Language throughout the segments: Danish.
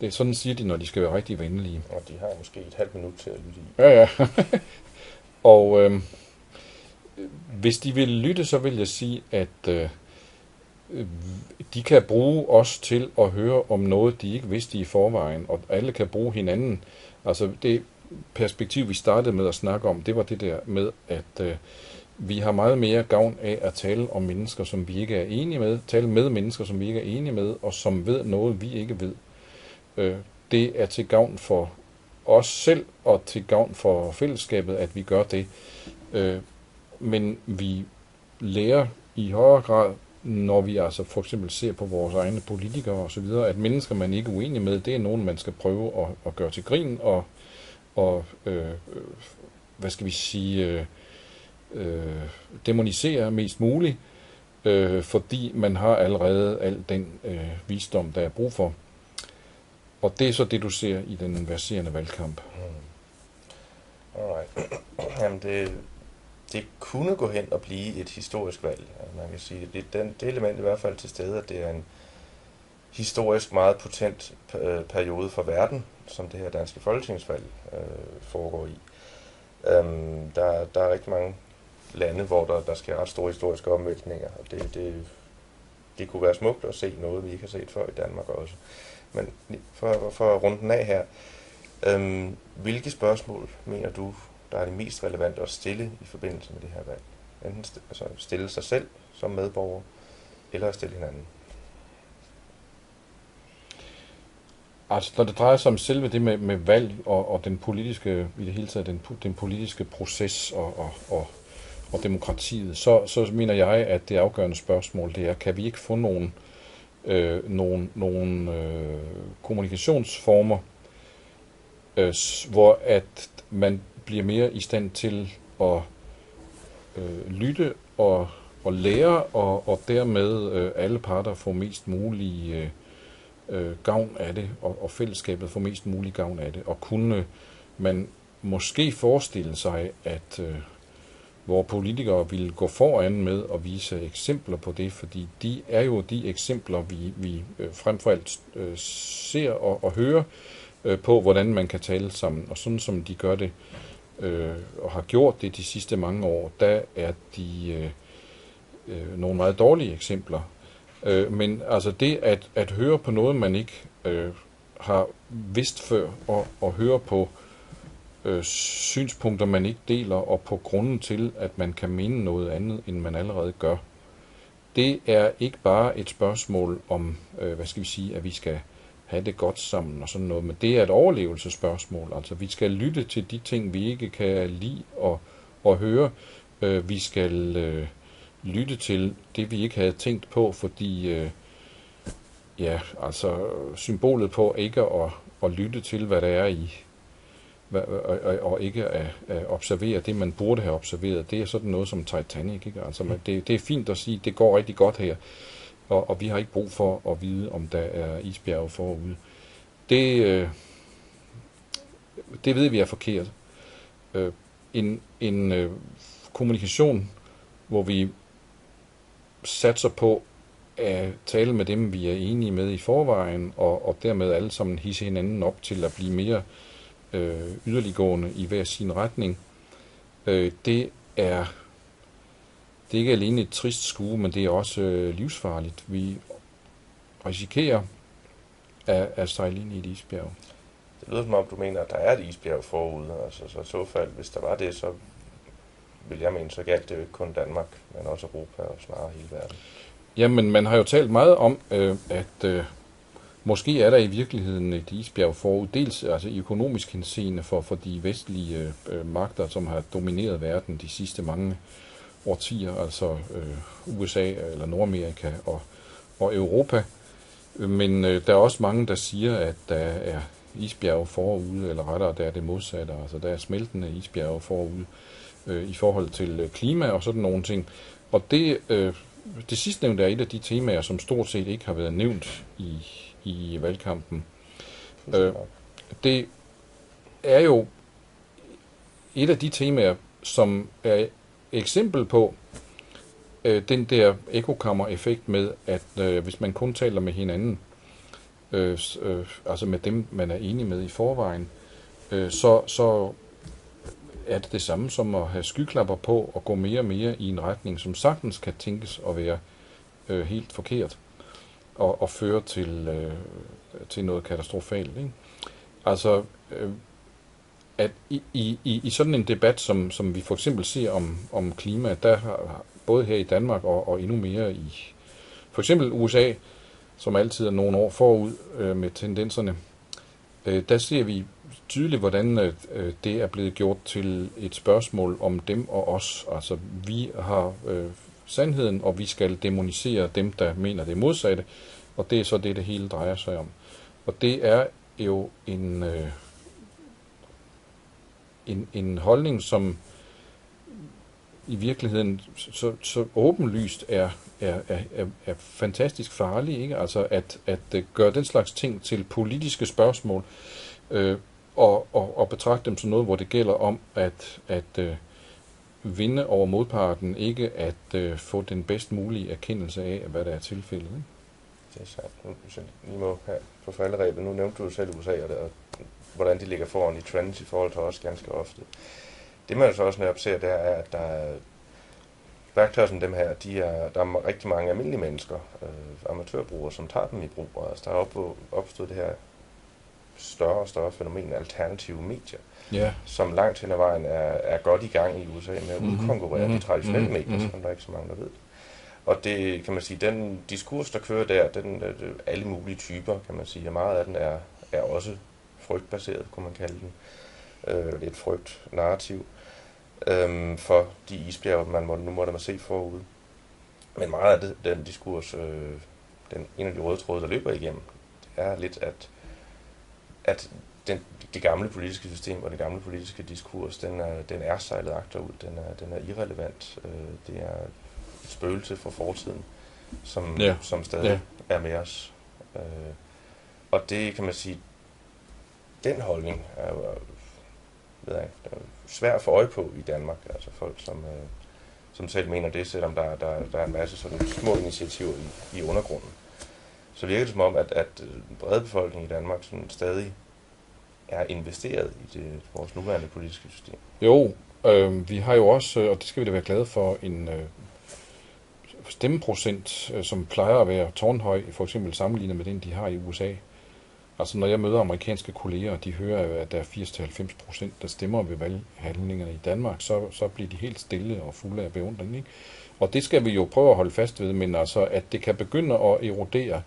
Det er sådan siger de, når de skal være rigtig venlige. Og de har måske et halvt minut til at lytte i. Ja, ja. og øh, hvis de vil lytte, så vil jeg sige, at øh, de kan bruge os til at høre om noget, de ikke vidste i forvejen, og alle kan bruge hinanden. Altså det perspektiv, vi startede med at snakke om, det var det der med, at øh, vi har meget mere gavn af at tale om mennesker, som vi ikke er enige med, tale med mennesker, som vi ikke er enige med, og som ved noget, vi ikke ved. Øh, det er til gavn for os selv og til gavn for fællesskabet, at vi gør det. Øh, men vi lærer i højere grad, når vi altså for eksempel ser på vores egne politikere osv., at mennesker, man ikke er uenig med, det er nogen, man skal prøve at, at gøre til grin og, og øh, hvad skal vi sige, øh, øh, demonisere mest muligt, øh, fordi man har allerede al den øh, visdom, der er brug for. Og det er så det, du ser i den verserende valgkamp. Mm. Alright. Jamen det, det kunne gå hen og blive et historisk valg. Altså, man kan sige, det, den, det element i hvert fald til stede, at det er en historisk meget potent øh, periode for verden, som det her danske folketingsvalg øh, foregår i. Øhm, der, der er rigtig mange lande, hvor der, der sker ret store historiske omvæltninger, og det, det, det kunne være smukt at se noget, vi ikke har set før i Danmark også. Men for, for at runde den af her, øhm, hvilke spørgsmål mener du, der er det mest relevante at stille i forbindelse med det her valg? Enten st- altså stille sig selv som medborger, eller at stille hinanden. Altså, når det drejer sig om selve det med, med valg og, og den politiske, i det hele taget, den, den politiske proces og, og, og, og demokratiet, så, så mener jeg, at det afgørende spørgsmål, det er, kan vi ikke få nogen øh, Øh, nogle, nogle øh, kommunikationsformer, øh, hvor at man bliver mere i stand til at øh, lytte og, og lære, og, og dermed øh, alle parter får mest mulig øh, øh gavn af det, og, og fællesskabet får mest mulig gavn af det. Og kunne man måske forestille sig, at øh, hvor politikere ville gå foran med at vise eksempler på det, fordi de er jo de eksempler, vi, vi øh, frem for alt øh, ser og, og hører øh, på, hvordan man kan tale sammen. Og sådan som de gør det, øh, og har gjort det de sidste mange år, der er de øh, øh, nogle meget dårlige eksempler. Øh, men altså det at, at høre på noget, man ikke øh, har vidst før, og, og høre på øh, øh, synspunkter, man ikke deler, og på grunden til, at man kan mene noget andet, end man allerede gør, det er ikke bare et spørgsmål om, øh, hvad skal vi sige, at vi skal have det godt sammen og sådan noget, men det er et overlevelsesspørgsmål. Altså, vi skal lytte til de ting, vi ikke kan lide og, og høre. Øh, vi skal øh, lytte til det, vi ikke havde tænkt på, fordi øh, ja, altså symbolet på ikke at, at lytte til, hvad der er i, og, ikke at, observere det, man burde have observeret, det er sådan noget som Titanic. Ikke? Altså, man, det, det er fint at sige, det går rigtig godt her, og, og vi har ikke brug for at vide, om der er isbjerge forude. Det, øh, det ved vi er forkert. Øh, en en øh, kommunikation, hvor vi satser på at tale med dem, vi er enige med i forvejen, og, og dermed alle sammen hisse hinanden op til at blive mere øh, yderliggående i hver sin retning. Øh, det er det er ikke alene et trist skue, men det er også øh, livsfarligt. Vi risikerer at, at sejle ind i et isbjerg. Det lyder som om, du mener, at der er et isbjerg forude. Altså, så i så fald, hvis der var det, så vil jeg mene, så galt det jo ikke kun Danmark, men også Europa og snarere hele verden. Jamen, man har jo talt meget om, øh, at øh, måske er der i virkeligheden et isbjerg forud, dels altså i økonomisk henseende for, for de vestlige øh, øh, magter, som har domineret verden de sidste mange årtier, altså øh, USA eller Nordamerika og, og Europa. Men øh, der er også mange, der siger, at der er isbjerge forude, eller rettere, der er det modsatte. Altså der er smeltende isbjerge forude øh, i forhold til øh, klima og sådan nogle ting. Og det, øh, det sidste nævnte er et af de temaer, som stort set ikke har været nævnt i, i valgkampen. Øh, det er jo et af de temaer, som er eksempel på øh, den der ekokammer-effekt med, at øh, hvis man kun taler med hinanden, øh, øh, altså med dem, man er enig med i forvejen, øh, så, så er det det samme som at have skyklapper på og gå mere og mere i en retning, som sagtens kan tænkes at være øh, helt forkert og, og føre til, øh, til noget katastrofalt. Ikke? Altså, øh, at i, i, i sådan en debat, som, som vi for eksempel ser om, om klima, der har både her i Danmark og, og endnu mere i for eksempel USA, som altid er nogle år forud øh, med tendenserne, øh, der ser vi tydeligt, hvordan øh, øh det er blevet gjort til et spørgsmål om dem og os. Altså, vi har øh, sandheden, og vi skal demonisere dem, der mener det modsatte, og det er så det, det hele drejer sig om. Og det er jo en, øh, en, en holdning, som i virkeligheden så, så åbenlyst er, er, er, er fantastisk farlig. Ikke? Altså at, at øh, gøre den slags ting til politiske spørgsmål, øh, og, og, og betragte dem som noget, hvor det gælder om at, at øh, vinde over modparten, ikke at øh, få den bedst mulige erkendelse af, hvad der er tilfældet. Ikke? Det er sandt. Nu, lige må have på falderæbet. Nu nævnte du selv USA, og, det, og hvordan de ligger foran i trends i forhold til os ganske ofte. Det man så også netop ser, det er, at der er værktøjer som dem her, de er, der er rigtig mange almindelige mennesker, øh, amatørbrugere, som tager dem i brug. Og altså, der er opstået det her større og større fænomen alternative medier, yeah. som langt hen ad vejen er, er godt i gang i USA med at mm-hmm. udkonkurrere mm-hmm. de traditionelle mm-hmm. medier, som der er ikke så mange, der ved. Og det kan man sige, den diskurs, der kører der, den, alle mulige typer, kan man sige, og meget af den er, er også frygtbaseret, kunne man kalde den. Øh, lidt frygt narrativ øh, for de isbjerge, man må, nu måtte man se forud. Men meget af det, den diskurs, øh, den, en af de røde tråde, der løber igennem, det er lidt, at at den, det gamle politiske system og det gamle politiske diskurs, den er, den er sejlet agterud, den er, den er irrelevant. Øh, det er et spøgelse fra fortiden, som, ja. som stadig ja. er med os. Øh, og det kan man sige, den holdning er jo ved jeg, er svær at få øje på i Danmark. Altså folk, som, øh, som selv mener det, selvom der, der, der er en masse sådan små initiativer i, i undergrunden så virker det som om, at, at den brede befolkning i Danmark sådan stadig er investeret i det, vores nuværende politiske system. Jo, øh, vi har jo også, øh, og det skal vi da være glade for, en øh, stemmeprocent, øh, som plejer at være tårnhøj, for eksempel sammenlignet med den, de har i USA. Altså når jeg møder amerikanske kolleger, og de hører, at der er 80-90 procent, der stemmer ved valghandlingerne i Danmark, så, så bliver de helt stille og fulde af beundring. Ikke? Og det skal vi jo prøve at holde fast ved, men altså, at det kan begynde at erodere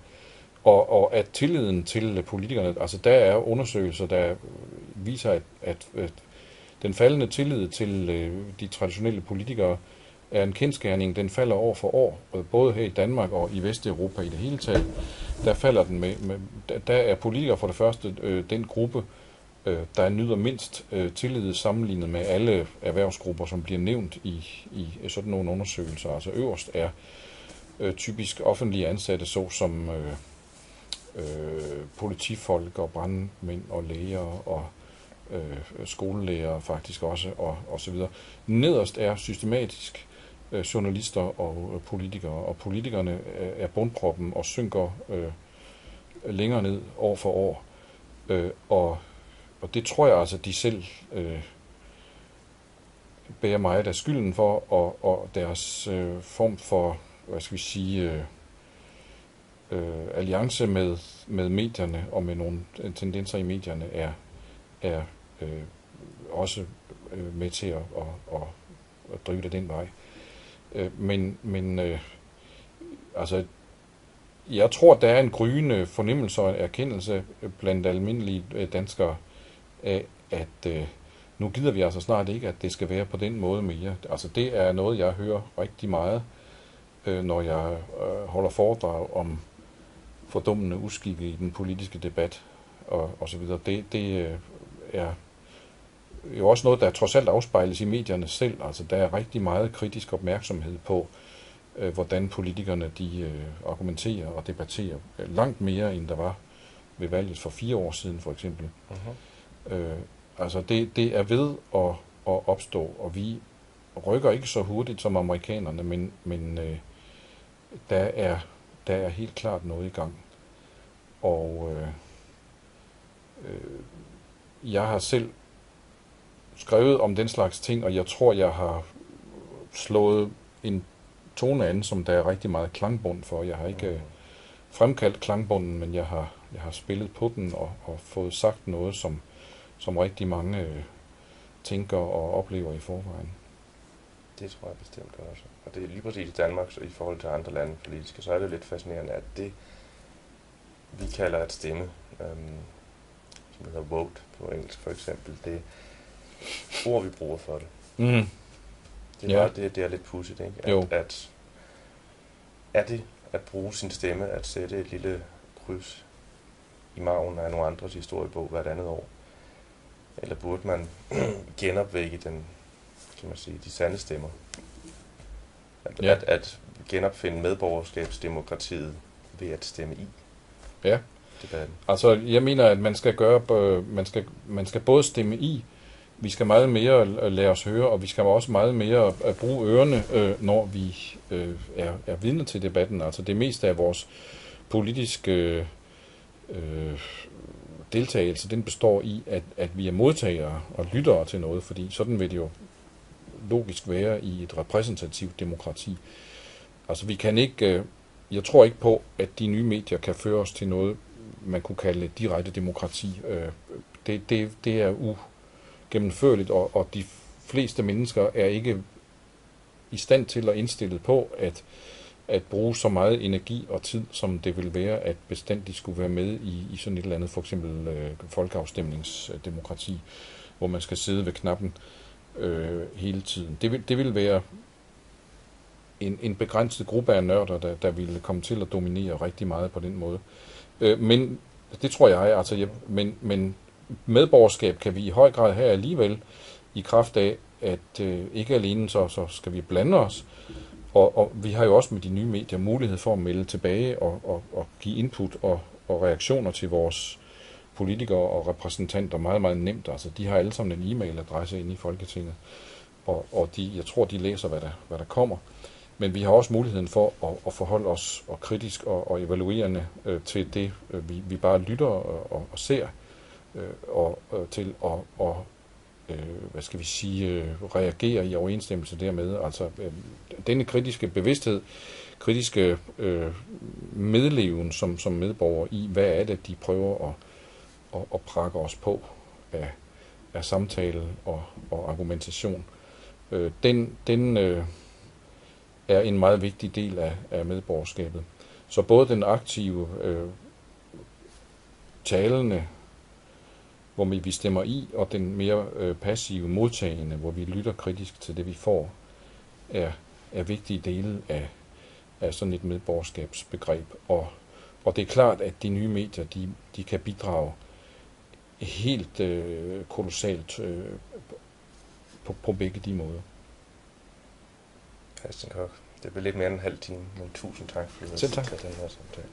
og, og at tilliden til politikerne, altså der er undersøgelser, der viser, at, at, at den faldende tillid til øh, de traditionelle politikere er en kendskærning. Den falder år for år, både her i Danmark og i Vesteuropa i det hele taget. Der falder den med, med der er politikere for det første øh, den gruppe, øh, der nyder mindst øh, tillid sammenlignet med alle erhvervsgrupper, som bliver nævnt i, i sådan nogle undersøgelser. Altså øverst er øh, typisk offentlige ansatte, såsom øh, øh, politifolk og brandmænd og læger og øh, skolelæger faktisk også og, og så videre. Nederst er systematisk øh, journalister og øh, politikere, og politikerne øh, er bundproppen og synker øh, længere ned år for år. Øh, og, og det tror jeg altså, de selv øh, bærer meget af skylden for, og, og deres øh, form for, hvad skal vi sige, øh, øh, alliance med, med medierne og med nogle øh, tendenser i medierne er, er øh, også øh, med til at, at, at, at drive det den vej. Øh, men men øh, altså, jeg tror, der er en gryende fornemmelse og erkendelse blandt almindelige øh, danskere af, at øh, nu gider vi altså snart ikke, at det skal være på den måde mere. Altså det er noget, jeg hører rigtig meget, øh, når jeg øh, holder foredrag om fordummende uskikke i den politiske debat og, og så videre. Det, det øh, er jo også noget, der trods alt afspejles i medierne selv. Altså, der er rigtig meget kritisk opmærksomhed på, øh, hvordan politikerne de øh, argumenterer og debatterer langt mere, end der var ved valget for fire år siden, for eksempel. Uh-huh. Øh, altså, det, det er ved at, at opstå, og vi rykker ikke så hurtigt som amerikanerne, men, men øh, der, er, der er helt klart noget i gang og øh, øh, jeg har selv skrevet om den slags ting, og jeg tror, jeg har slået en tone an, som der er rigtig meget klangbund for. Jeg har ikke øh, fremkaldt klangbunden, men jeg har, jeg har spillet på den og, og fået sagt noget, som, som rigtig mange øh, tænker og oplever i forvejen. Det tror jeg bestemt også. Og det er lige præcis i Danmark, så i forhold til andre lande politiske, så er det lidt fascinerende, at det, vi kalder at stemme, øhm, som hedder vote på engelsk for eksempel, det ord, vi bruger for det. Mm. Det er, ja. bare, det, det er lidt pudsigt, ikke? At, Jo. At, er det at bruge sin stemme, at sætte et lille kryds i maven af nogle andres historiebog hvert andet år? Eller burde man genopvække den, kan man sige, de sande stemmer? At, Ja. at, at genopfinde medborgerskabsdemokratiet ved at stemme i Ja. debatten. Altså, jeg mener, at man skal gøre, øh, man skal, man skal både stemme i, vi skal meget mere øh, lade os høre, og vi skal også meget mere øh, bruge ørerne, øh, når vi øh, er, er vidne til debatten. Altså, det meste af vores politiske øh, deltagelse, den består i, at, at vi er modtagere og lyttere til noget, fordi sådan vil det jo logisk være i et repræsentativt demokrati. Altså, vi kan ikke, øh, jeg tror ikke på, at de nye medier kan føre os til noget, man kunne kalde direkte demokrati. Øh, det, det, det er ugennemførligt, og, og de fleste mennesker er ikke i stand til at indstillet på at, at bruge så meget energi og tid, som det vil være, at bestandigt skulle være med i, i sådan et eller andet, for eksempel øh, folkeafstemningsdemokrati, hvor man skal sidde ved knappen øh, hele tiden. Det vil, det vil være en, en begrænset gruppe af nørder, der, der ville komme til at dominere rigtig meget på den måde. Øh, men det tror jeg, altså, jeg, men, men medborgerskab kan vi i høj grad have alligevel, i kraft af, at øh, ikke alene så, så skal vi blande os, og, og vi har jo også med de nye medier mulighed for at melde tilbage og, og, og give input og, og reaktioner til vores politikere og repræsentanter meget, meget nemt. Altså, de har alle sammen en e-mailadresse inde i Folketinget, og, og de, jeg tror, de læser, hvad der, hvad der kommer. Men vi har også muligheden for at, at forholde os og kritisk og, og evaluerende øh, til det, øh, vi, vi bare lytter og, og, og ser, øh, og øh, til at og, øh, hvad skal vi sige, øh, reagere i overensstemmelse dermed. Altså øh, denne kritiske bevidsthed, kritiske øh, medleven som, som medborger i, hvad er det, de prøver at, at, at prakke os på af, af samtale og, og argumentation. Øh, den den øh, er en meget vigtig del af, af medborgerskabet. Så både den aktive, øh, talende, hvor vi stemmer i, og den mere øh, passive, modtagende, hvor vi lytter kritisk til det, vi får, er, er vigtige dele af, af sådan et medborgerskabsbegreb. Og, og det er klart, at de nye medier, de, de kan bidrage helt øh, kolossalt øh, på, på begge de måder. Christian Koch. Det blev lidt mere end en halv time, men tusind tak for tak. tage den her samtale.